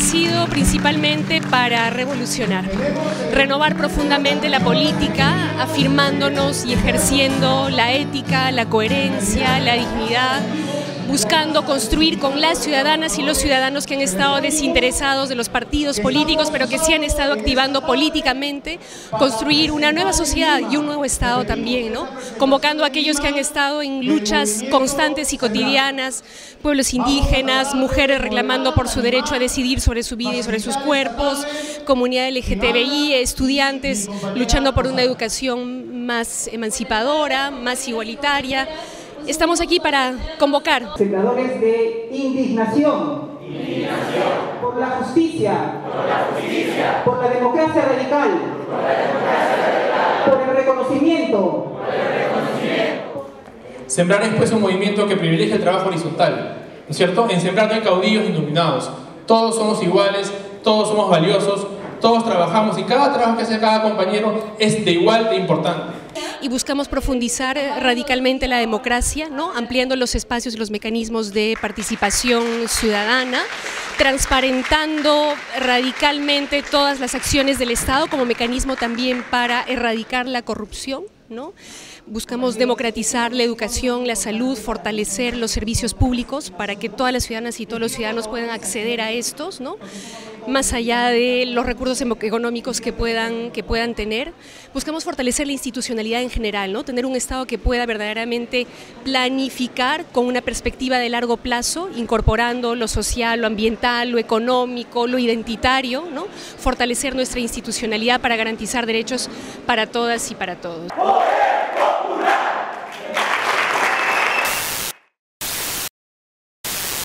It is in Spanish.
sido principalmente para revolucionar, renovar profundamente la política, afirmándonos y ejerciendo la ética, la coherencia, la dignidad buscando construir con las ciudadanas y los ciudadanos que han estado desinteresados de los partidos políticos, pero que sí han estado activando políticamente, construir una nueva sociedad y un nuevo Estado también, ¿no? Convocando a aquellos que han estado en luchas constantes y cotidianas, pueblos indígenas, mujeres reclamando por su derecho a decidir sobre su vida y sobre sus cuerpos, comunidad LGTBI, estudiantes luchando por una educación más emancipadora, más igualitaria. Estamos aquí para convocar. Senadores de indignación. Por, la justicia, por la democracia radical. Por, el reconocimiento. Sembrar es pues un movimiento que privilegia el trabajo horizontal, ¿no es cierto? En Sembrar no hay caudillos iluminados. Todos somos iguales, todos somos valiosos, todos trabajamos y cada trabajo que hace cada compañero es de igual de importante y buscamos profundizar radicalmente la democracia, ¿no? ampliando los espacios y los mecanismos de participación ciudadana, transparentando radicalmente todas las acciones del Estado como mecanismo también para erradicar la corrupción. ¿No? Buscamos democratizar la educación, la salud, fortalecer los servicios públicos para que todas las ciudadanas y todos los ciudadanos puedan acceder a estos, ¿no? más allá de los recursos económicos que puedan, tener. Buscamos fortalecer la institucionalidad en general, ¿no? tener un Estado que pueda verdaderamente planificar con una perspectiva de largo plazo, incorporando lo social, lo ambiental, lo económico, lo identitario, ¿no? fortalecer nuestra institucionalidad para garantizar derechos para todas y para todos.